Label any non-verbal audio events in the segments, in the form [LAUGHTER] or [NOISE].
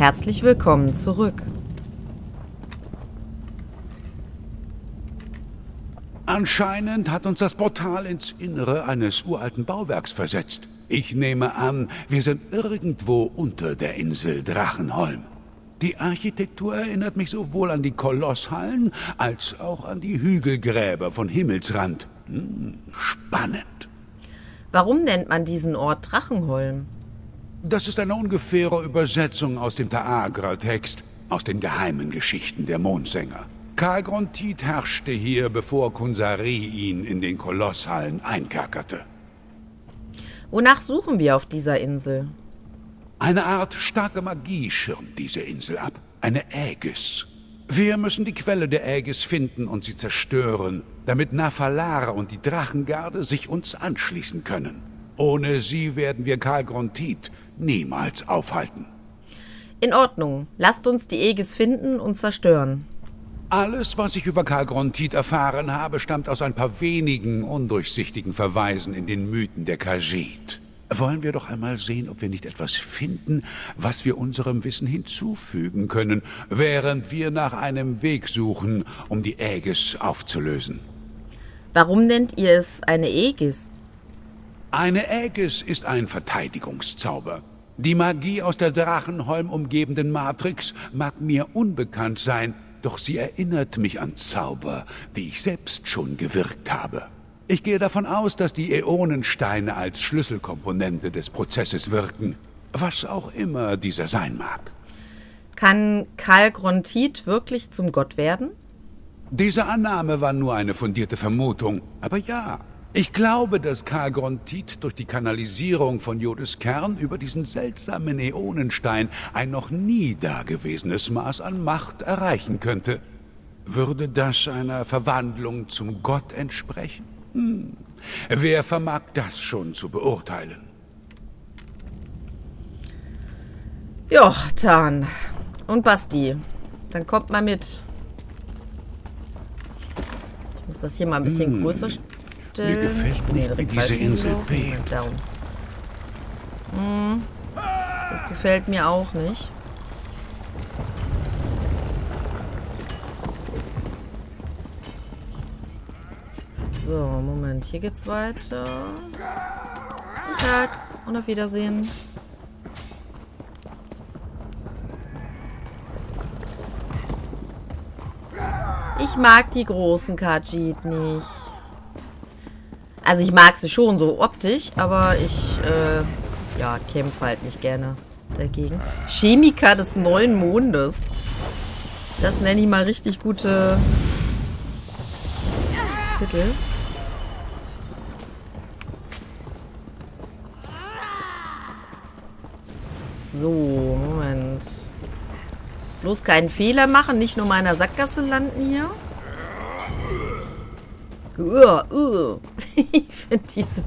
Herzlich willkommen zurück. Anscheinend hat uns das Portal ins Innere eines uralten Bauwerks versetzt. Ich nehme an, wir sind irgendwo unter der Insel Drachenholm. Die Architektur erinnert mich sowohl an die Kolosshallen als auch an die Hügelgräber von Himmelsrand. Hm, spannend. Warum nennt man diesen Ort Drachenholm? Das ist eine ungefähre Übersetzung aus dem Taagra-Text, aus den geheimen Geschichten der Mondsänger. Karl Grontit herrschte hier, bevor Kunsari ihn in den Kolosshallen einkerkerte. Wonach suchen wir auf dieser Insel? Eine Art starke Magie schirmt diese Insel ab. Eine Ägis. Wir müssen die Quelle der Ägis finden und sie zerstören, damit Nafalar und die Drachengarde sich uns anschließen können. Ohne sie werden wir Karl Grontit niemals aufhalten. In Ordnung. Lasst uns die Ägis finden und zerstören. Alles, was ich über Karl Grontit erfahren habe, stammt aus ein paar wenigen undurchsichtigen Verweisen in den Mythen der Khajiit. Wollen wir doch einmal sehen, ob wir nicht etwas finden, was wir unserem Wissen hinzufügen können, während wir nach einem Weg suchen, um die Ägis aufzulösen. Warum nennt ihr es eine Ägis? Eine Ägis ist ein Verteidigungszauber. Die Magie aus der Drachenholm umgebenden Matrix mag mir unbekannt sein, doch sie erinnert mich an Zauber, die ich selbst schon gewirkt habe. Ich gehe davon aus, dass die Äonensteine als Schlüsselkomponente des Prozesses wirken, was auch immer dieser sein mag. Kann Karl Grontit wirklich zum Gott werden? Diese Annahme war nur eine fundierte Vermutung, aber ja, ich glaube, dass Karl Grontit durch die Kanalisierung von Jodes Kern über diesen seltsamen Äonenstein ein noch nie dagewesenes Maß an Macht erreichen könnte. Würde das einer Verwandlung zum Gott entsprechen? Hm. Wer vermag das schon zu beurteilen? Ja, Tan. Und Basti. Dann kommt mal mit. Ich muss das hier mal ein bisschen hm. größer. Mir gefällt nicht, wie diese Insel weht. Hm. Das gefällt mir auch nicht. So, Moment. Hier geht's weiter. Guten Tag und auf Wiedersehen. Ich mag die großen Kajit nicht. Also ich mag sie schon so optisch, aber ich, äh, ja, kämpfe halt nicht gerne dagegen. Chemiker des neuen Mondes. Das nenne ich mal richtig gute Titel. So, Moment. Bloß keinen Fehler machen, nicht nur meiner Sackgasse landen hier. Uh, uh. [LAUGHS] ich finde diese,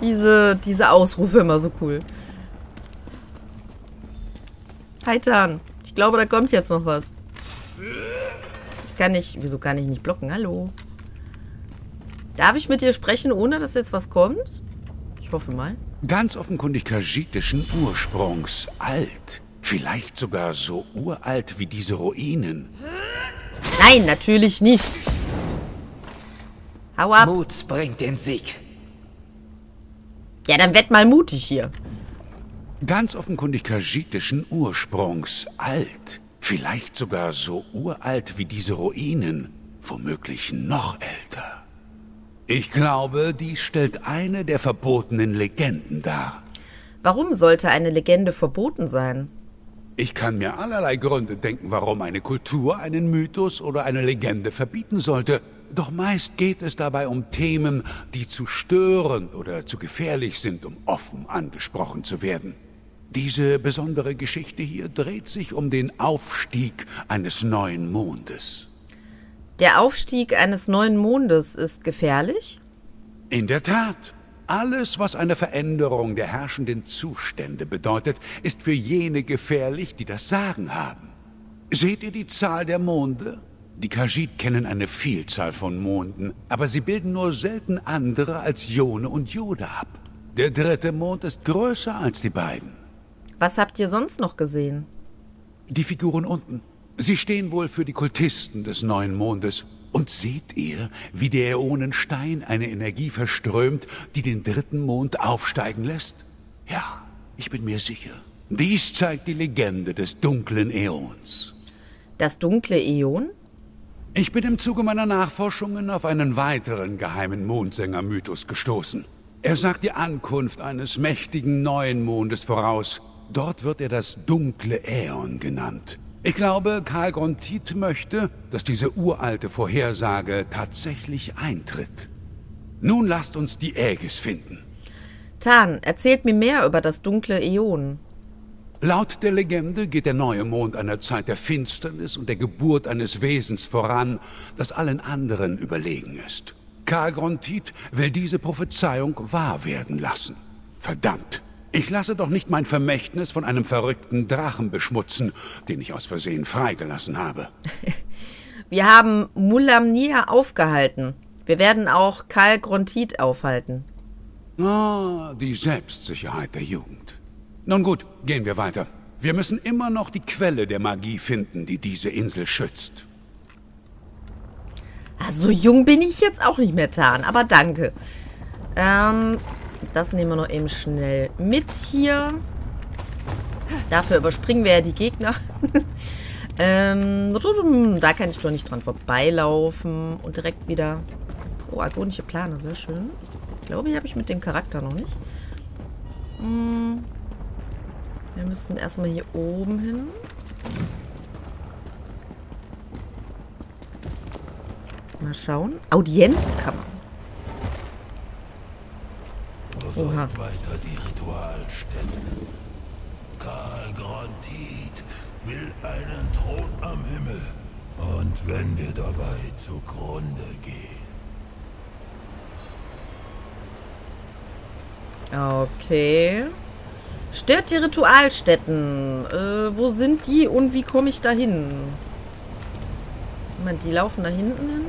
diese, diese Ausrufe immer so cool. Heitern. Ich glaube, da kommt jetzt noch was. Ich kann nicht... Wieso kann ich nicht blocken? Hallo. Darf ich mit dir sprechen, ohne dass jetzt was kommt? Ich hoffe mal. Ganz offenkundig kajitischen Ursprungs. Alt. Vielleicht sogar so uralt wie diese Ruinen. Nein, natürlich nicht. Hau ab. Mut bringt den Sieg. Ja, dann werd mal mutig hier. Ganz offenkundig kajitischen Ursprungs. Alt. Vielleicht sogar so uralt wie diese Ruinen. Womöglich noch älter. Ich glaube, dies stellt eine der verbotenen Legenden dar. Warum sollte eine Legende verboten sein? Ich kann mir allerlei Gründe denken, warum eine Kultur einen Mythos oder eine Legende verbieten sollte. Doch meist geht es dabei um Themen, die zu störend oder zu gefährlich sind, um offen angesprochen zu werden. Diese besondere Geschichte hier dreht sich um den Aufstieg eines neuen Mondes. Der Aufstieg eines neuen Mondes ist gefährlich? In der Tat. Alles, was eine Veränderung der herrschenden Zustände bedeutet, ist für jene gefährlich, die das Sagen haben. Seht ihr die Zahl der Monde? Die Kajit kennen eine Vielzahl von Monden, aber sie bilden nur selten andere als Jone und Jode ab. Der dritte Mond ist größer als die beiden. Was habt ihr sonst noch gesehen? Die Figuren unten. Sie stehen wohl für die Kultisten des neuen Mondes. Und seht ihr, wie der Äonenstein eine Energie verströmt, die den dritten Mond aufsteigen lässt? Ja, ich bin mir sicher. Dies zeigt die Legende des dunklen Äons. Das dunkle Äon? Ich bin im Zuge meiner Nachforschungen auf einen weiteren geheimen Mondsänger-Mythos gestoßen. Er sagt die Ankunft eines mächtigen neuen Mondes voraus. Dort wird er das dunkle Äon genannt. Ich glaube, Karl Grontit möchte, dass diese uralte Vorhersage tatsächlich eintritt. Nun lasst uns die Ägis finden. Tan, erzählt mir mehr über das dunkle Äon. Laut der Legende geht der neue Mond einer Zeit der Finsternis und der Geburt eines Wesens voran, das allen anderen überlegen ist. Karl Grontit will diese Prophezeiung wahr werden lassen. Verdammt! Ich lasse doch nicht mein Vermächtnis von einem verrückten Drachen beschmutzen, den ich aus Versehen freigelassen habe. [LAUGHS] Wir haben Mulamnia aufgehalten. Wir werden auch Karl Grontit aufhalten. Ah, die Selbstsicherheit der Jugend. Nun gut, gehen wir weiter. Wir müssen immer noch die Quelle der Magie finden, die diese Insel schützt. Also jung bin ich jetzt auch nicht mehr, Tarn, aber danke. Ähm, das nehmen wir noch eben schnell mit hier. Dafür überspringen wir ja die Gegner. [LAUGHS] ähm, da kann ich doch nicht dran vorbeilaufen. Und direkt wieder... Oh, agonische Plane, sehr schön. Ich glaube, hier habe ich mit dem Charakter noch nicht. Hm. Wir müssen erstmal hier oben hin. Mal schauen. Audienzkammer. Oha. weiter die Ritualstätte. Karl Grontit will einen Thron am Himmel. Und wenn wir dabei zugrunde gehen. Okay. Stört die Ritualstätten. Äh, wo sind die und wie komme ich da hin? Moment, die laufen da hinten hin.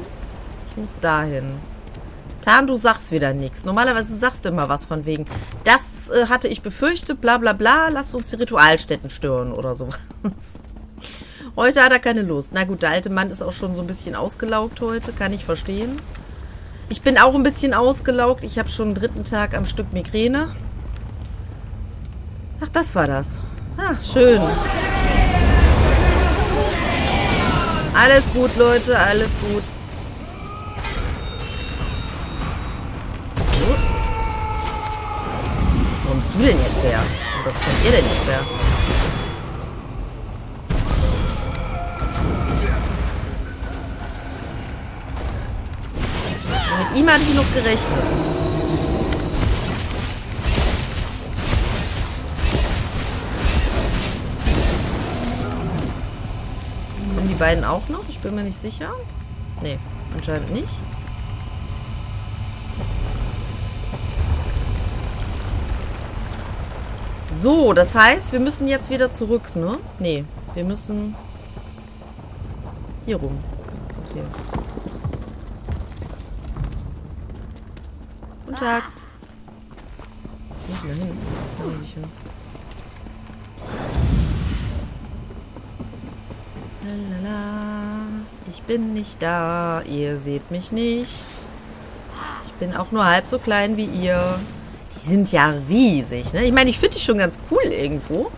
Ich muss da hin. Tan, du sagst wieder nichts. Normalerweise sagst du immer was von wegen. Das äh, hatte ich befürchtet, bla bla bla, lass uns die Ritualstätten stören oder sowas. [LAUGHS] Heute hat er keine Lust. Na gut, der alte Mann ist auch schon so ein bisschen ausgelaugt heute, kann ich verstehen. Ich bin auch ein bisschen ausgelaugt. Ich habe schon einen dritten Tag am Stück Migräne. Ach, das war das. Ah, schön. Alles gut, Leute, alles gut. Kommst du denn jetzt her? Wo kommt ihr denn jetzt her? Mit ihm hatte ich noch gerechnet. Kommen die beiden auch noch? Ich bin mir nicht sicher. Nee, anscheinend nicht. So, das heißt, wir müssen jetzt wieder zurück, ne? Nee, wir müssen hier rum. Okay. Guten Tag. Wo muss ich da hin? Da muss ich hin. Lalala. Ich bin nicht da. Ihr seht mich nicht. Ich bin auch nur halb so klein wie ihr. Die sind ja riesig, ne? Ich meine, ich finde die schon ganz cool irgendwo.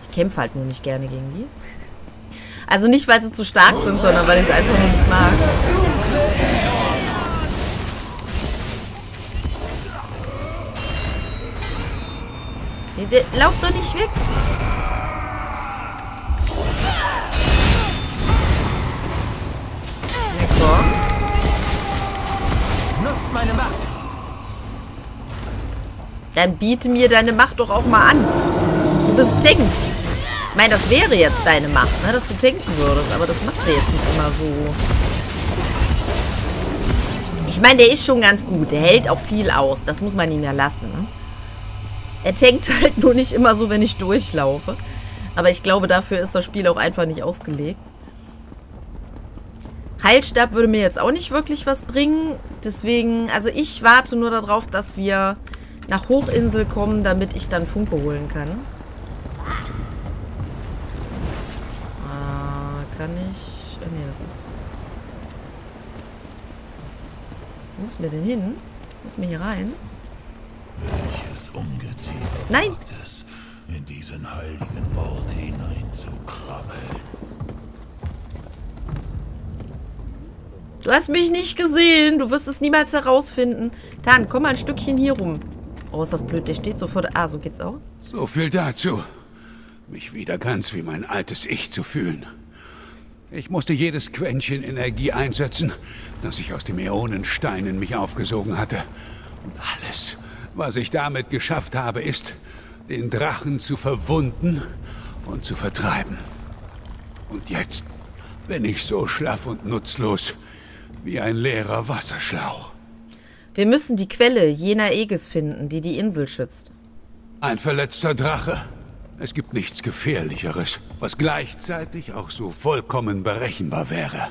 Ich kämpfe halt nur nicht gerne gegen die. Also nicht, weil sie zu stark sind, sondern weil ich es einfach nur nicht mag. Lauf doch nicht weg. Dann biete mir deine Macht doch auch mal an. Du bist tanken. Ich meine, das wäre jetzt deine Macht, ne? dass du tanken würdest. Aber das machst du jetzt nicht immer so. Ich meine, der ist schon ganz gut. Der hält auch viel aus. Das muss man ihm ja lassen. Er tankt [LAUGHS] halt nur nicht immer so, wenn ich durchlaufe. Aber ich glaube, dafür ist das Spiel auch einfach nicht ausgelegt. Heilstab würde mir jetzt auch nicht wirklich was bringen. Deswegen, also ich warte nur darauf, dass wir nach Hochinsel kommen, damit ich dann Funke holen kann. Äh, kann ich... Ne, das ist... Wo müssen wir denn hin? Müssen wir hier rein? Welches Ungeziefer Nein! Es, in diesen heiligen Ort hineinzukrabbeln? Du hast mich nicht gesehen. Du wirst es niemals herausfinden. Dann komm mal ein Stückchen hier rum. Oh, ist das blöd. Der steht sofort... Ah, so geht's auch. So viel dazu. Mich wieder ganz wie mein altes Ich zu fühlen. Ich musste jedes Quäntchen Energie einsetzen, das ich aus dem Äonenstein in mich aufgesogen hatte. Und alles, was ich damit geschafft habe, ist, den Drachen zu verwunden und zu vertreiben. Und jetzt bin ich so schlaff und nutzlos wie ein leerer Wasserschlauch. Wir müssen die Quelle jener Aegis finden, die die Insel schützt. Ein verletzter Drache. Es gibt nichts Gefährlicheres, was gleichzeitig auch so vollkommen berechenbar wäre.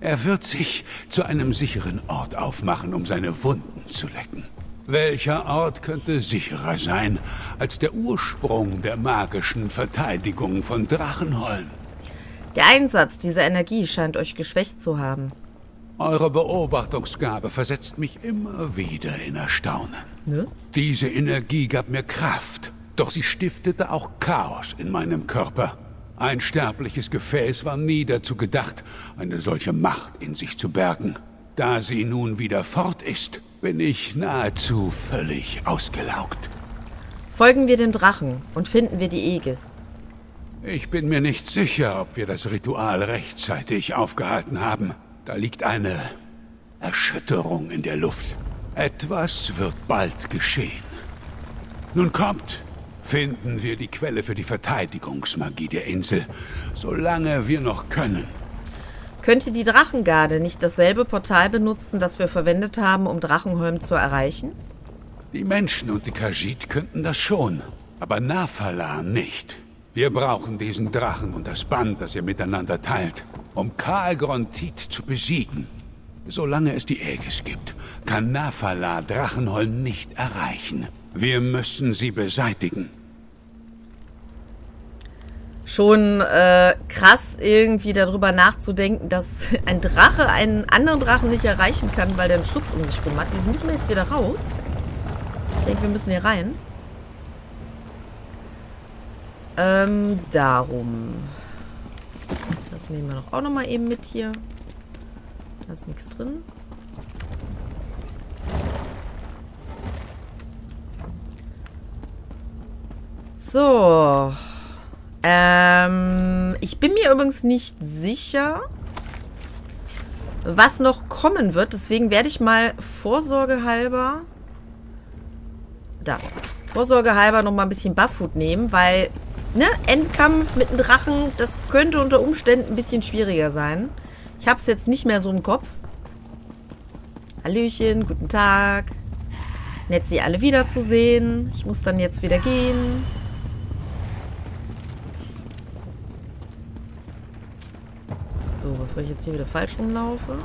Er wird sich zu einem sicheren Ort aufmachen, um seine Wunden zu lecken. Welcher Ort könnte sicherer sein als der Ursprung der magischen Verteidigung von Drachenholm? Der Einsatz dieser Energie scheint euch geschwächt zu haben. Eure Beobachtungsgabe versetzt mich immer wieder in Erstaunen. Ne? Diese Energie gab mir Kraft, doch sie stiftete auch Chaos in meinem Körper. Ein sterbliches Gefäß war nie dazu gedacht, eine solche Macht in sich zu bergen. Da sie nun wieder fort ist, bin ich nahezu völlig ausgelaugt. Folgen wir dem Drachen und finden wir die Aegis. Ich bin mir nicht sicher, ob wir das Ritual rechtzeitig aufgehalten haben. Da liegt eine Erschütterung in der Luft. Etwas wird bald geschehen. Nun kommt, finden wir die Quelle für die Verteidigungsmagie der Insel, solange wir noch können. Könnte die Drachengarde nicht dasselbe Portal benutzen, das wir verwendet haben, um Drachenholm zu erreichen? Die Menschen und die Khajiit könnten das schon, aber Nafala nicht. Wir brauchen diesen Drachen und das Band, das ihr miteinander teilt, um Karl Grontit zu besiegen. Solange es die Aegis gibt, kann Nafala Drachenholm nicht erreichen. Wir müssen sie beseitigen. Schon äh, krass irgendwie darüber nachzudenken, dass [LAUGHS] ein Drache einen anderen Drachen nicht erreichen kann, weil der einen Schutz um sich rum hat. Wieso müssen wir jetzt wieder raus? Ich denke, wir müssen hier rein. Ähm, darum. Das nehmen wir doch auch nochmal eben mit hier. Da ist nichts drin. So. Ähm, ich bin mir übrigens nicht sicher, was noch kommen wird. Deswegen werde ich mal vorsorgehalber da, vorsorgehalber noch mal ein bisschen Bufffood nehmen, weil ne, Endkampf mit einem Drachen, das könnte unter Umständen ein bisschen schwieriger sein. Ich habe es jetzt nicht mehr so im Kopf. Hallöchen, guten Tag. Nett, Sie alle wiederzusehen. Ich muss dann jetzt wieder gehen. So, bevor ich jetzt hier wieder falsch rumlaufe.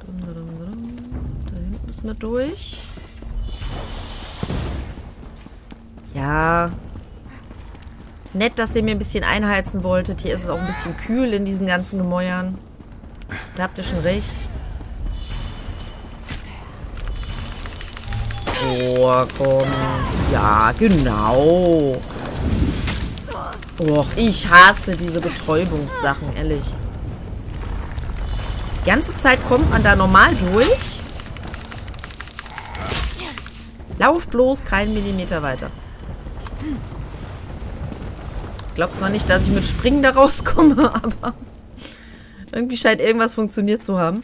Da hinten müssen wir durch. Ja. Nett, dass ihr mir ein bisschen einheizen wolltet. Hier ist es auch ein bisschen kühl in diesen ganzen Gemäuern. Da habt ihr schon recht. Oh, komm. Ja, genau. Och, ich hasse diese Betäubungssachen, ehrlich. Die ganze Zeit kommt man da normal durch. Lauf bloß keinen Millimeter weiter. Ich glaube zwar nicht, dass ich mit Springen da rauskomme, [LAUGHS] aber irgendwie scheint irgendwas funktioniert zu haben.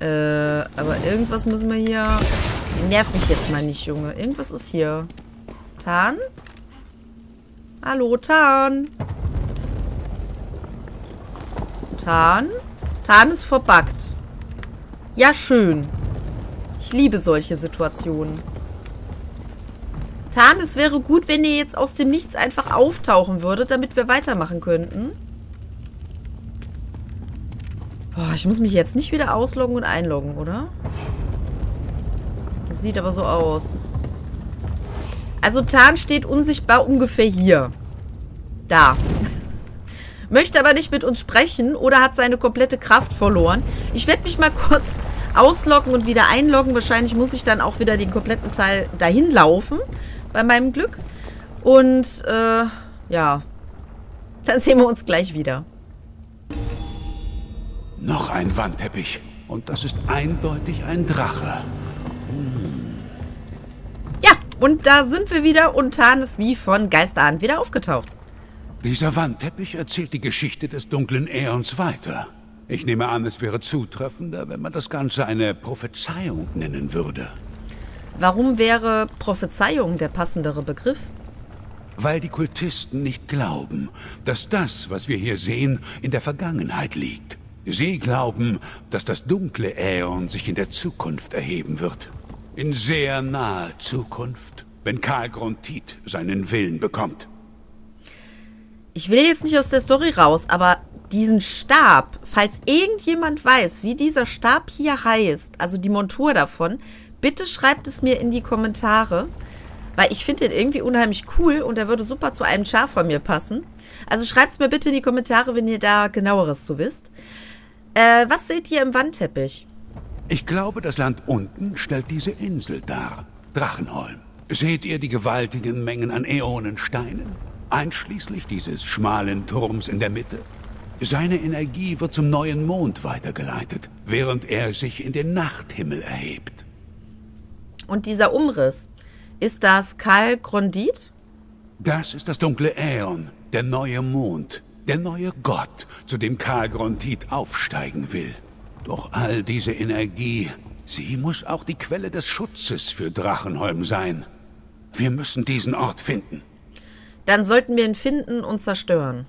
Äh, aber irgendwas müssen wir hier... Nerv mich jetzt mal nicht, Junge. Irgendwas ist hier. Tan? Hallo, Tan? Tan? Tan ist verbuggt. Ja, schön. Ich liebe solche Situationen. Tan, es wäre gut, wenn ihr jetzt aus dem Nichts einfach auftauchen würdet, damit wir weitermachen könnten. Oh, ich muss mich jetzt nicht wieder ausloggen und einloggen, oder? Das sieht aber so aus. Also Tan steht unsichtbar ungefähr hier. Da. [LAUGHS] möchte aber nicht mit uns sprechen oder hat seine komplette Kraft verloren. Ich werde mich mal kurz ausloggen und wieder einloggen. Wahrscheinlich muss ich dann auch wieder den kompletten Teil dahin laufen, bei meinem Glück. Und, äh, ja, dann sehen wir uns gleich wieder. Noch ein Wandteppich. Und das ist eindeutig ein Drache. Ja, und da sind wir wieder und Tan ist wie von Geisterhand wieder aufgetaucht. Dieser Wandteppich erzählt die Geschichte des dunklen Äons weiter. Ich nehme an, es wäre zutreffender, wenn man das Ganze eine Prophezeiung nennen würde. Warum wäre Prophezeiung der passendere Begriff? Weil die Kultisten nicht glauben, dass das, was wir hier sehen, in der Vergangenheit liegt. Sie glauben, dass das dunkle Äon sich in der Zukunft erheben wird. In sehr naher Zukunft, wenn Karl Grontit seinen Willen bekommt. Ich will jetzt nicht aus der Story raus, aber diesen Stab, falls irgendjemand weiß, wie dieser Stab hier heißt, also die Montur davon, bitte schreibt es mir in die Kommentare. Weil ich finde den irgendwie unheimlich cool und er würde super zu einem Schaf von mir passen. Also schreibt es mir bitte in die Kommentare, wenn ihr da genaueres zu wisst. Äh, was seht ihr im Wandteppich? Ich glaube, das Land unten stellt diese Insel dar. Drachenholm. Seht ihr die gewaltigen Mengen an Äonensteinen? Einschließlich dieses schmalen Turms in der Mitte? Seine Energie wird zum neuen Mond weitergeleitet, während er sich in den Nachthimmel erhebt. Und dieser Umriss, ist das Kal Grondit? Das ist das dunkle Äon, der neue Mond, der neue Gott, zu dem Karl Grontit aufsteigen will. Doch all diese Energie, sie muss auch die Quelle des Schutzes für Drachenholm sein. Wir müssen diesen Ort finden. Dann sollten wir ihn finden und zerstören.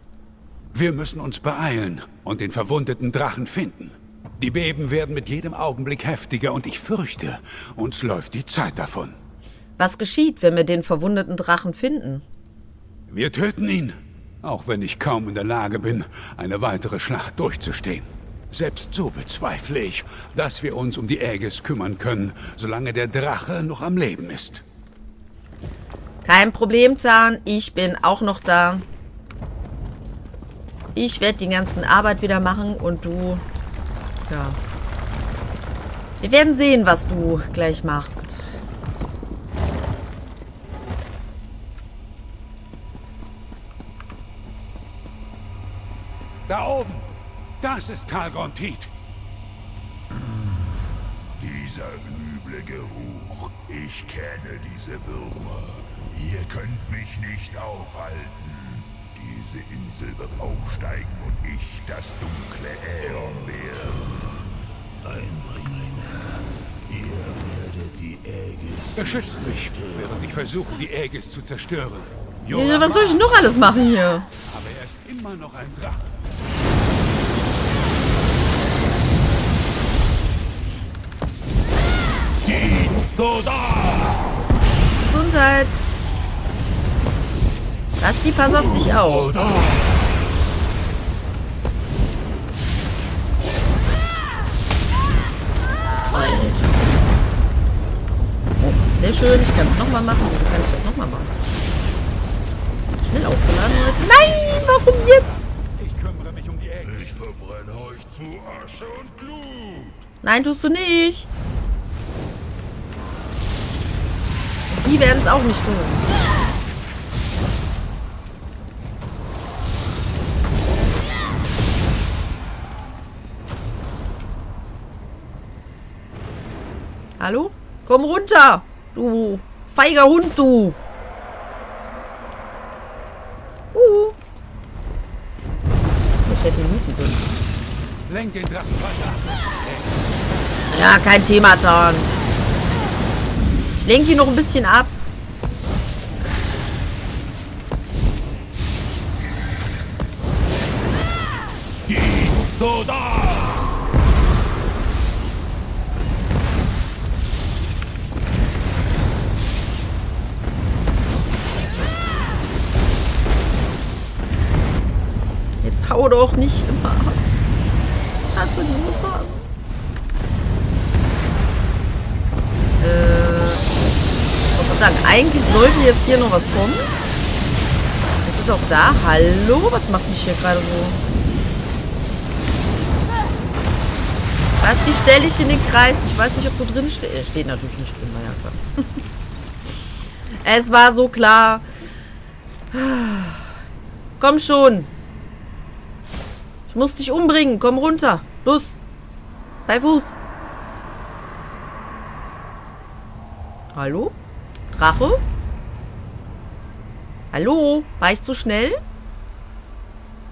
Wir müssen uns beeilen und den verwundeten Drachen finden. Die Beben werden mit jedem Augenblick heftiger und ich fürchte, uns läuft die Zeit davon. Was geschieht, wenn wir den verwundeten Drachen finden? Wir töten ihn, auch wenn ich kaum in der Lage bin, eine weitere Schlacht durchzustehen. Selbst so bezweifle ich, dass wir uns um die Aegis kümmern können, solange der Drache noch am Leben ist. Kein Problem, Tan. Ich bin auch noch da. Ich werde die ganzen Arbeit wieder machen und du... Ja. Wir werden sehen, was du gleich machst. Da oben! Das ist Karl Grontit! Dieser üble Geruch. Ich kenne diese Würmer. Ihr könnt mich nicht aufhalten. Diese Insel wird aufsteigen und ich das dunkle Äon werden. Eindringlinge, ihr werdet die Aegis... Beschützt mich, während ich versuche, die Aegis zu zerstören. Ja, was soll ich noch alles machen hier? Aber er ist immer noch ein Drache. So da! Gesundheit. Basti, pass auf dich auf. Oh, sehr schön. Ich kann es nochmal machen. Wieso kann ich das nochmal machen? Schnell aufgeladen, Leute. Nein, warum jetzt? Ich kümmere mich um die Aegis. Ich verbrenne euch zu Asche und Glut. Nein, tust du nicht. Die werden es auch nicht tun. Hallo? Komm runter, du feiger Hund, du. Uh. Ich hätte ihn hüten können. Lenk den Drachen weiter. Ja, kein Thema, Tan. Ich lenke ihn noch ein bisschen ab. So da! Hau doch nicht immer. Ich hasse diese Phase. Äh, ich wollte sagen, eigentlich sollte jetzt hier noch was kommen. Es ist auch da. Hallo? Was macht mich hier gerade so? Was, die stelle ich in den Kreis. Ich weiß nicht, ob du drin stehst. Er steht natürlich nicht drin, naja, klar. [LAUGHS] es war so klar. Komm schon. Ich muss dich umbringen. Komm runter. Los. Bei Fuß. Hallo? Drache? Hallo? War ich zu schnell?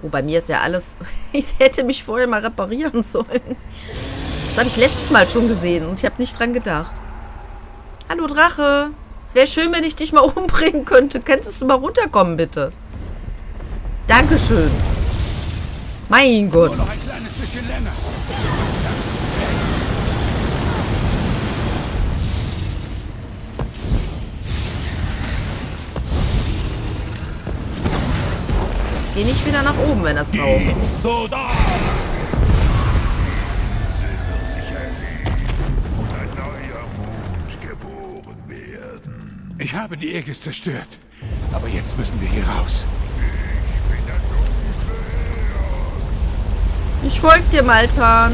Oh, bei mir ist ja alles... [LAUGHS] Ich hätte mich vorher mal reparieren sollen. Das habe ich letztes Mal schon gesehen und ich habe nicht dran gedacht. Hallo Drache. Es wäre schön, wenn ich dich mal [LAUGHS] umbringen könnte. Könntest du mal runterkommen, bitte? Dankeschön. Mein Gott. Jetzt geh nicht wieder nach oben, wenn das drauf ist. So da! Ich habe die Aegis zerstört. Aber jetzt müssen wir hier raus. Ich folge dir, Maltan.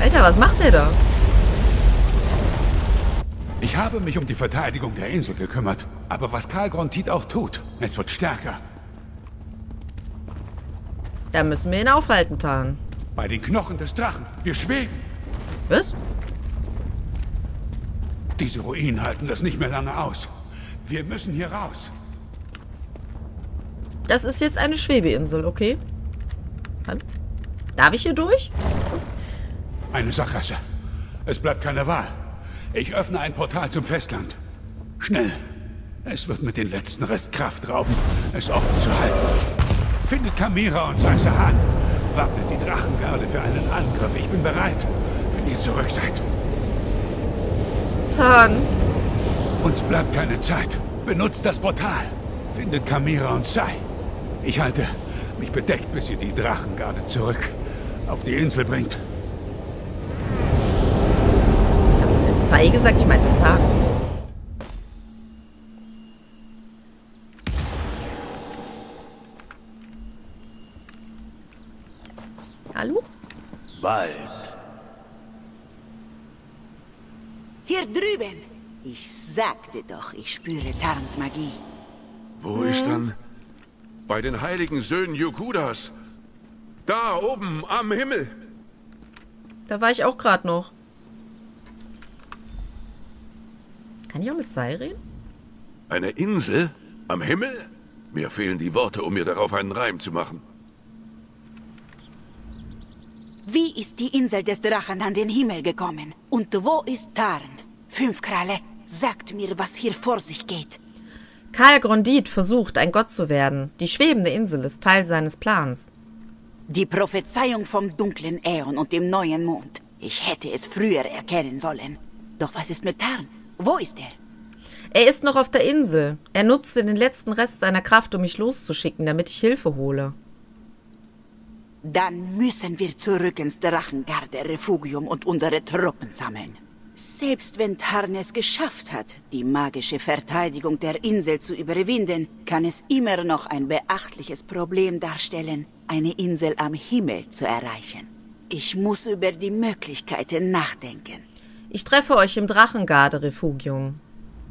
Alter, was macht der da? Ich habe mich um die Verteidigung der Insel gekümmert. Aber was Karl Grontit auch tut, es wird stärker. Da müssen wir ihn aufhalten, Tan. Bei den Knochen des Drachen. Wir schweben. Was? Diese Ruinen halten das nicht mehr lange aus. Wir müssen hier raus. Das ist jetzt eine Schwebeinsel, okay? Darf ich hier durch? Eine Sackgasse. Es bleibt keine Wahl. Ich öffne ein Portal zum Festland. Schnell. Es wird mit den letzten Restkraft rauben, es offen zu halten. Findet Kamira und Saisahan. Wappnet die Drachengarde für einen Angriff. Ich bin bereit, wenn ihr zurück seid. Tan. Uns bleibt keine Zeit. Benutzt das Portal. Findet Kamira und Sai. Ich halte mich bedeckt, bis ihr die Drachengarde zurück auf die Insel bringt. Habe ich Zei gesagt? Ich meinte Tan. Hallo? Bald. Hier drüben. Ich sagte doch, ich spüre Tarns Magie. Wo ist dann? Bei den heiligen Söhnen Yukudas. Da oben am Himmel. Da war ich auch gerade noch. Kann ich auch mit Sei reden? Eine Insel? Am Himmel? Mir fehlen die Worte, um mir darauf einen Reim zu machen. Wie ist die Insel des Drachen an den Himmel gekommen? Und wo ist Tarn? Fünfkralle, sagt mir, was hier vor sich geht. Karl Grondit versucht, ein Gott zu werden. Die schwebende Insel ist Teil seines Plans. Die Prophezeiung vom dunklen Äon und dem neuen Mond. Ich hätte es früher erkennen sollen. Doch was ist mit Tarn? Wo ist er? Er ist noch auf der Insel. Er nutzte den letzten Rest seiner Kraft, um mich loszuschicken, damit ich Hilfe hole. Dann müssen wir zurück ins Drachengarde-Refugium und unsere Truppen sammeln. Selbst wenn Tarn es geschafft hat, die magische Verteidigung der Insel zu überwinden, kann es immer noch ein beachtliches Problem darstellen, eine Insel am Himmel zu erreichen. Ich muss über die Möglichkeiten nachdenken. Ich treffe euch im Drachengarde-Refugium.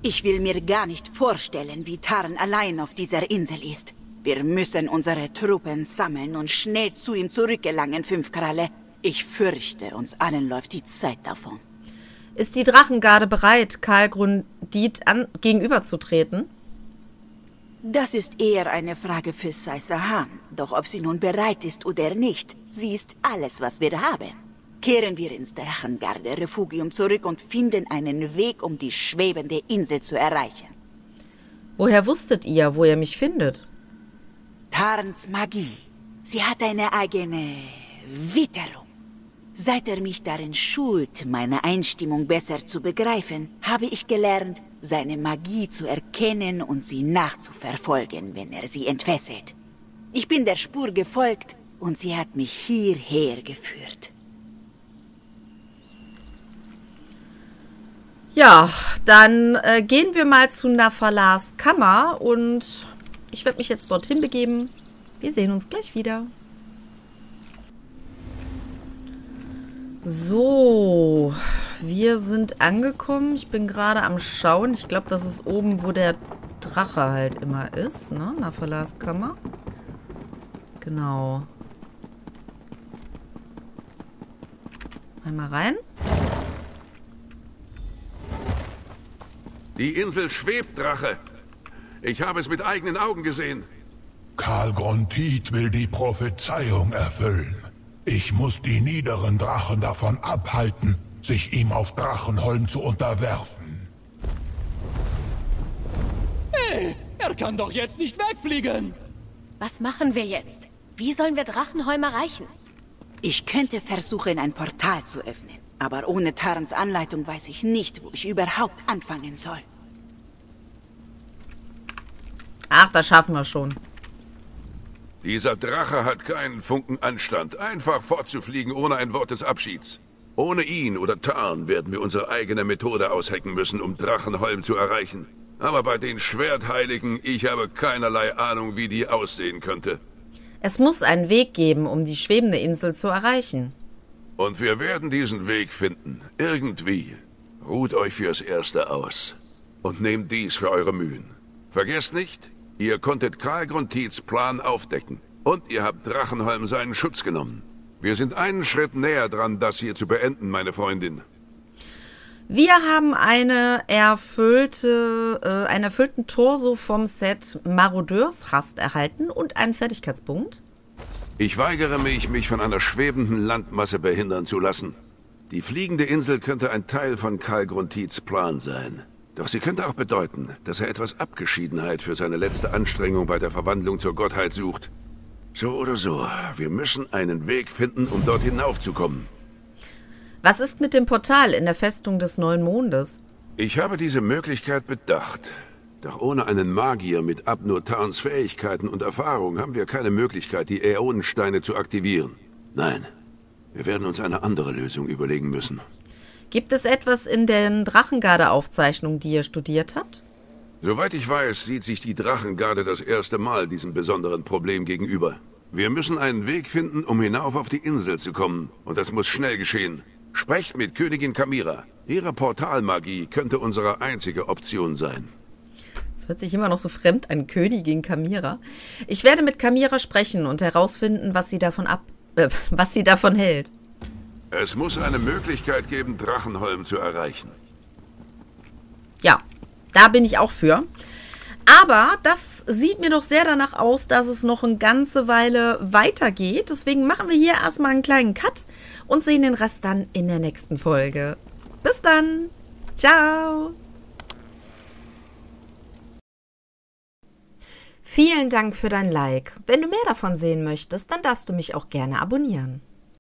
Ich will mir gar nicht vorstellen, wie Tarn allein auf dieser Insel ist. Wir müssen unsere Truppen sammeln und schnell zu ihm zurückgelangen, Fünfkralle. Ich fürchte, uns allen läuft die Zeit davon. Ist die Drachengarde bereit, Karl Grundit an gegenüberzutreten? Das ist eher eine Frage für Saisahan. Doch ob sie nun bereit ist oder nicht, sie ist alles, was wir haben. Kehren wir ins Drachengarde-Refugium zurück und finden einen Weg, um die schwebende Insel zu erreichen. Woher wusstet ihr, wo ihr mich findet? Tarns Magie. Sie hat eine eigene Witterung. Seit er mich darin schult, meine Einstimmung besser zu begreifen, habe ich gelernt, seine Magie zu erkennen und sie nachzuverfolgen, wenn er sie entfesselt. Ich bin der Spur gefolgt und sie hat mich hierher geführt. Ja, dann äh, gehen wir mal zu Nafalas Kammer und ich werde mich jetzt dorthin begeben. Wir sehen uns gleich wieder. So, wir sind angekommen. Ich bin gerade am Schauen. Ich glaube, das ist oben, wo der Drache halt immer ist, ne? Nafalas Kammer. Genau. Einmal rein. Die Insel schwebt, Drache. Ich habe es mit eigenen Augen gesehen. Karl Grontit will die Prophezeiung erfüllen. Ich muss die niederen Drachen davon abhalten, sich ihm auf Drachenholm zu unterwerfen. Hey, er kann doch jetzt nicht wegfliegen. Was machen wir jetzt? Wie sollen wir Drachenholm erreichen? Ich könnte versuchen, ein Portal zu öffnen. Aber ohne Tarns Anleitung weiß ich nicht, wo ich überhaupt anfangen soll. Ach, das schaffen wir schon. Dieser Drache hat keinen Funken Anstand, einfach fortzufliegen ohne ein Wort des Abschieds. Ohne ihn oder Tarn werden wir unsere eigene Methode aushecken müssen, um Drachenholm zu erreichen. Aber bei den Schwertheiligen, ich habe keinerlei Ahnung, wie die aussehen könnte. Es muss einen Weg geben, um die schwebende Insel zu erreichen. Und wir werden diesen Weg finden. Irgendwie. Ruht euch fürs Erste aus. Und nehmt dies für eure Mühen. Vergesst nicht, ihr konntet Karl Gruntits Plan aufdecken. Und ihr habt Drachenholm seinen Schutz genommen. Wir sind einen Schritt näher dran, das hier zu beenden, meine Freundin. Wir haben eine erfüllte, äh, einen erfüllten Torso vom Set Marodeursrast erhalten und einen Fertigkeitspunkt. Ich weigere mich, mich von einer schwebenden Landmasse behindern zu lassen. Die fliegende Insel könnte ein Teil von Karl Gruntits Plan sein. Doch sie könnte auch bedeuten, dass er etwas Abgeschiedenheit für seine letzte Anstrengung bei der Verwandlung zur Gottheit sucht. So oder so, wir müssen einen Weg finden, um dort hinaufzukommen. Was ist mit dem Portal in der Festung des Neuen Mondes? Ich habe diese Möglichkeit bedacht. Doch ohne einen Magier mit Abnotans Fähigkeiten und Erfahrung haben wir keine Möglichkeit, die Äonensteine zu aktivieren. Nein, wir werden uns eine andere Lösung überlegen müssen. Gibt es etwas in den Drachengarde-Aufzeichnungen, die ihr studiert habt? Soweit ich weiß, sieht sich die Drachengarde das erste Mal diesem besonderen Problem gegenüber. Wir müssen einen Weg finden, um hinauf auf die Insel zu kommen. Und das muss schnell geschehen. Sprecht mit Königin Kamira. Ihre Portalmagie könnte unsere einzige Option sein. Das hört sich immer noch so fremd an, Königin Kamira. Ich werde mit Kamira sprechen und herausfinden, was sie davon ab, äh, [LAUGHS] was sie davon hält. Es muss eine Möglichkeit geben, Drachenholm zu erreichen. Ja, da bin ich auch für. Aber das sieht mir doch sehr danach aus, dass es noch eine ganze Weile weitergeht. Deswegen machen wir hier erstmal einen kleinen Cut und sehen den Rest dann in der nächsten Folge. Bis dann. Ciao. Vielen Dank für dein Like. Wenn du mehr davon sehen möchtest, dann darfst du mich auch gerne abonnieren.